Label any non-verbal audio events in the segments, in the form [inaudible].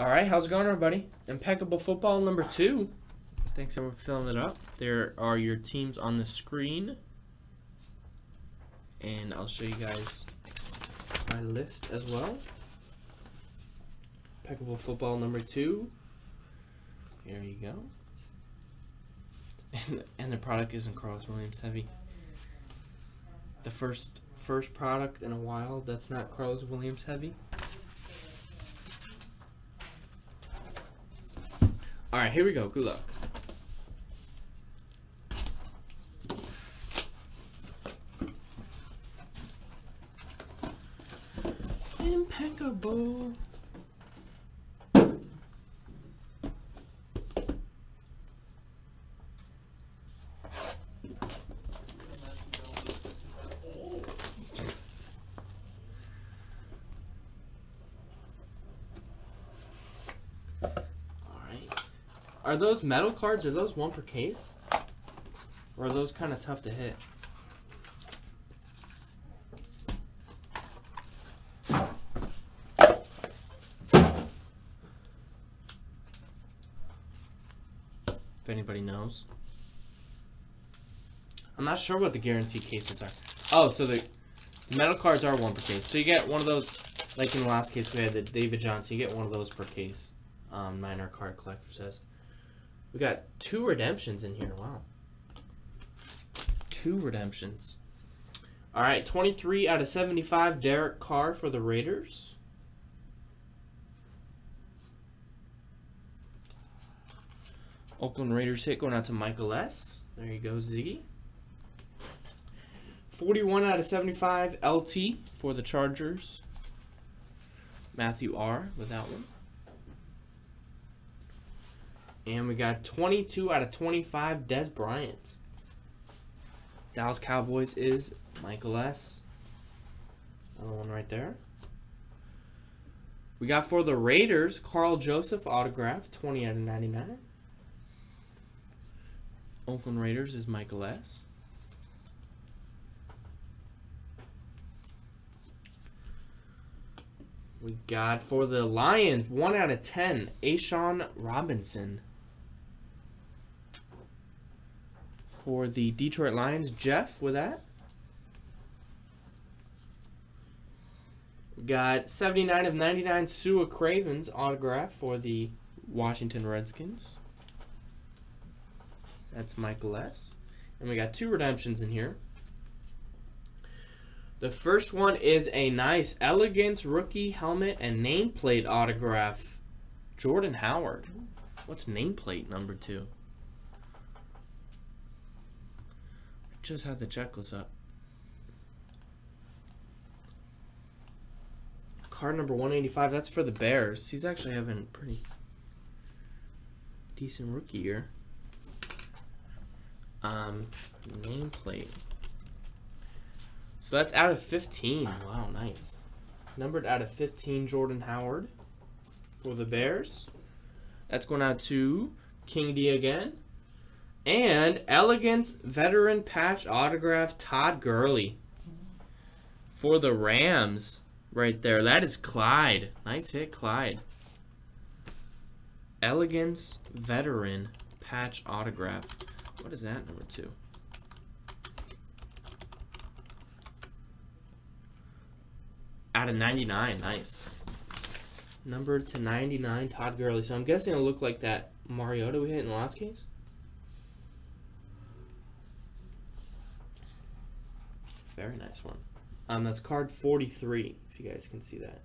All right, how's it going, everybody? Impeccable football number two. Thanks for filling it up. There are your teams on the screen, and I'll show you guys my list as well. Impeccable football number two. There you go. And, and the product isn't Karlos Williams heavy. The first first product in a while that's not Karlos Williams heavy. All right, here we go. Good luck. Impeccable. Alright. Are those metal cards, are those one per case? Or are those kind of tough to hit? If anybody knows. I'm not sure what the guaranteed cases are. Oh, so the metal cards are one per case. So you get one of those, like in the last case we had the David Johnson, you get one of those per case. Um, minor card collector says. We got two redemptions in here. Wow. Two redemptions. All right, 23 out of 75, Derek Carr for the Raiders. Oakland Raiders hit going out to Michael S. There you go, Ziggy. 41 out of 75, LT for the Chargers. Matthew R. with that one. And we got 22 out of 25, Dez Bryant. Dallas Cowboys is Michael S. Another one right there. We got for the Raiders, Karl Joseph autograph, 20 out of 99. Oakland Raiders is Michael S. We got for the Lions, 1 out of 10, A'Shawn Robinson. For the Detroit Lions, Jeff with that. Got 79 of 99, Sua Cravens autograph for the Washington Redskins. That's Michael S. And we got two redemptions in here. The first one is a nice Elegance rookie helmet and nameplate autograph. Jordan Howard. What's nameplate number two? Just had the checklist up. Card number 185. That's for the Bears. He's actually having a pretty decent rookie year. Um, nameplate. So that's out of 15. Wow, nice. Numbered out of 15, Jordan Howard for the Bears. That's going out to King D again. And Elegance Veteran Patch Autograph Todd Gurley for the Rams right there. That is Clyde. Nice hit, Clyde. Elegance Veteran Patch Autograph. What is that, number two? Out of 99, nice. Numbered to 99, Todd Gurley. So I'm guessing it'll look like that Mariota we hit in the last case. Very nice one. Um, that's card 43, if you guys can see that.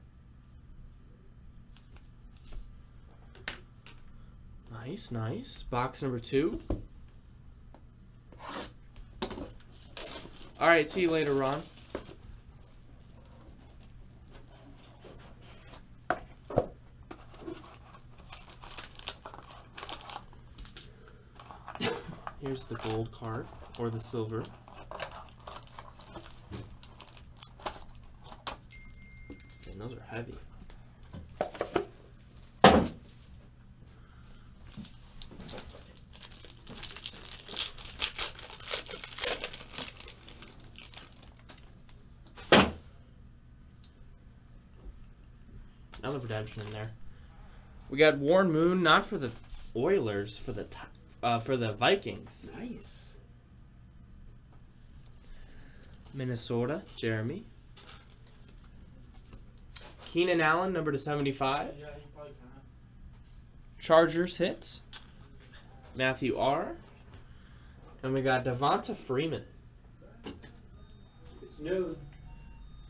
Nice, nice. Box number two. All right, see you later, Ron. [coughs] Here's the gold card, or the silver. And those are heavy. Another redemption in there. We got Warren Moon, not for the Oilers, for the uh, for the Vikings. Nice. Minnesota, Jeremy. Keenan Allen, number to 75. Yeah, he probably can. Chargers hits. Matthew R. And we got Devonta Freeman It's new.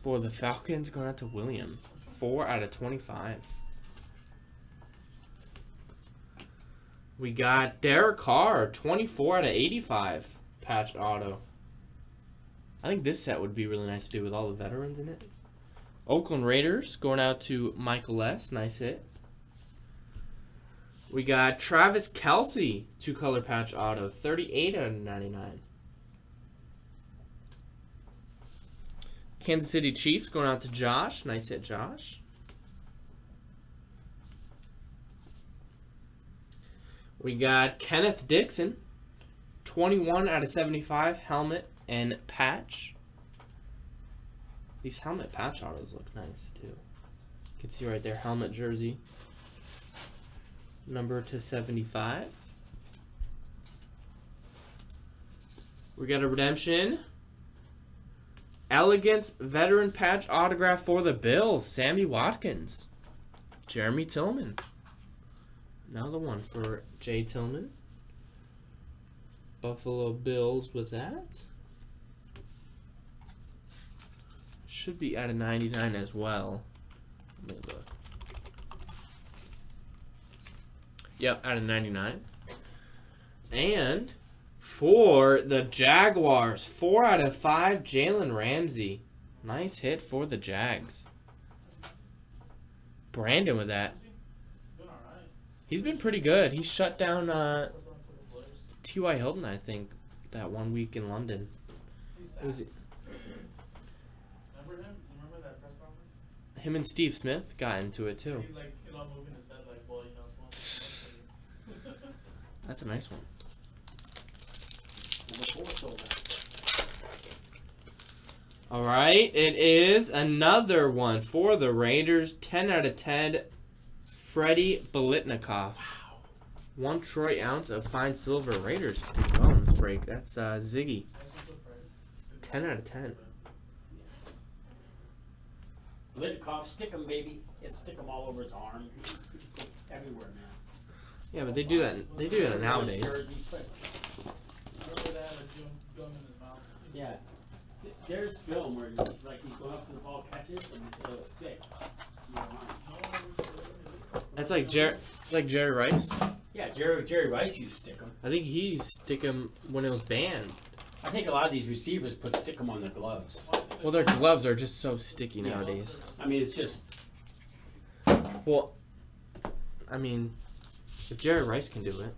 for the Falcons going out to William. 4 out of 25. We got Derek Carr, 24 out of 85. Patched auto. I think this set would be really nice to do with all the veterans in it. Oakland Raiders going out to Michael S. Nice hit. We got Travis Kelce, two color patch auto, 38 out of 99. Kansas City Chiefs going out to Josh. Nice hit, Josh. We got Kenneth Dixon, 21 out of 75, helmet and patch. These helmet patch autos look nice too. You can see right there, helmet jersey. Number to 75. We got a redemption. Elegance veteran patch autograph for the Bills, Sammy Watkins. Jeremy Tillman. Another one for Jay Tillman. Buffalo Bills with that. Should be out of 99 as well. Let me look. Yep, out of 99. And for the Jaguars, 4 out of 5, Jalen Ramsey. Nice hit for the Jags. Brandon with that. He's been pretty good. He shut down uh. T.Y. Hilton, I think, that one week in London. It. Remember him? You remember that press conference? him and Steve Smith got into it too. He's like, you know, moving his head like, well, you know, That's a nice one. Number four sold out. All right, it is another one for the Raiders. 10 out of 10. Freddie Biletnikoff. One troy ounce of fine silver. Raiders did well in this break. That's uh, Ziggy. 10 out of 10. Litkoff, stick him, baby. Yeah, stick him all over his arm. Everywhere now. Yeah, but they do that. They do that nowadays. Jersey, put- Remember that? Like, gum, gum in his mouth. Yeah. There's film where you, like he's going up to the ball, catches, and it'll stick. to your arm. No one ever said it. That's like Jer- it's like Jerry Rice. Yeah, Jerry Jerry Rice used to stick him. I think he used stick him when it was banned. I think a lot of these receivers put stick 'em on their gloves. Well, their gloves are just so sticky Yeah. nowadays. I mean, it's just Well, I mean, if Jerry Rice can do it,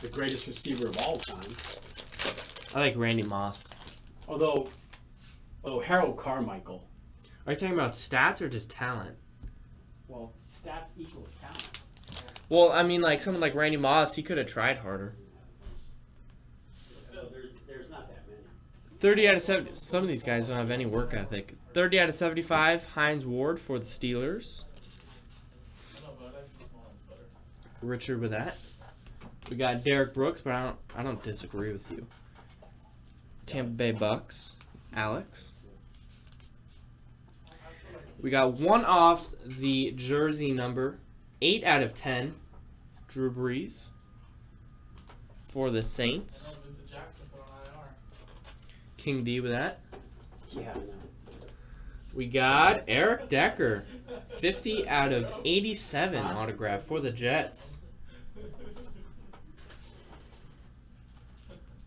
the greatest receiver of all time. I like Randy Moss. Although, although Harold Carmichael, Are you talking about stats or just talent? well, stats equals talent. Well, I mean, like someone like Randy Moss, he could have tried harder. So there's there's not that many. 30 out of 70. Some of these guys don't have any work ethic. 30 out of 75, Hines Ward for the Steelers. Richard with that. We got Derrick Brooks, but I don't, I don't disagree with you. Tampa Bay Bucks, Alex. We got one off the jersey number, 8 out of 10, Drew Brees for the Saints. know Vincent Jackson put on IR. King D with that. Yeah, We got Eric Decker, 50 out of 87 autograph for the Jets.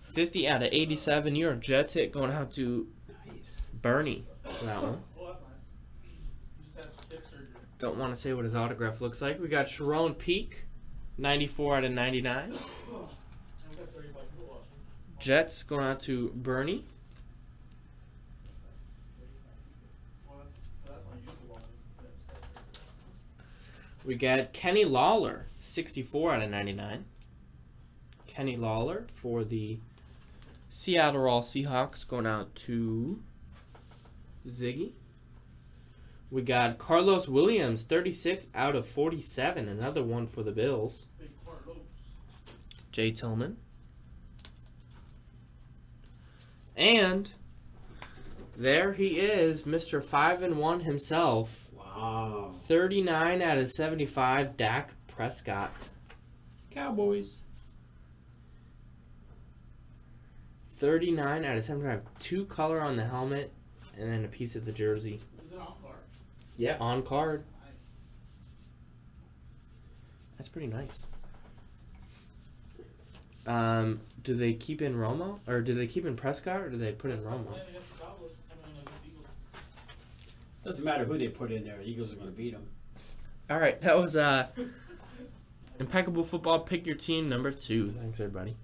50 out of 87 New York Jets hit going out to Nice. Bernie that one. That's nice. He just had hip surgery. Don't want to say what his autograph looks like. We got Charone Peake, 94 out of 99. And we got 35 people watching. Jets going out to Bernie. Well, that's, that's on YouTube watching. We got Kenny Lawler, 64 out of 99. Kenny Lawler for the Seattle All Seahawks going out to Ziggy. We got Karlos Williams, 36 out of 47. Another one for the Bills. Jay Tillman. And there he is, Mr. 5 and 1 himself. Wow. 39 out of 75, Dak Prescott. Cowboys. 39 out of 75. Two color on the helmet and then a piece of the jersey Is it on card? Yeah. on card. That's pretty nice. Um, do they keep in Romo or do they keep in Prescott or do they put in Romo? Playing against the Cowboys. I mean, against the Eagles. Doesn't matter who they put in there. Eagles are going to beat them. All right, that was uh impeccable football. Pick your team number two. Thanks everybody.